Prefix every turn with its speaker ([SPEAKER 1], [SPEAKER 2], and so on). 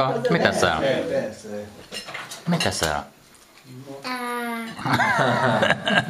[SPEAKER 1] Ko, mitä se on?
[SPEAKER 2] Tee, tee se.
[SPEAKER 1] Mitä se on?
[SPEAKER 3] Tää.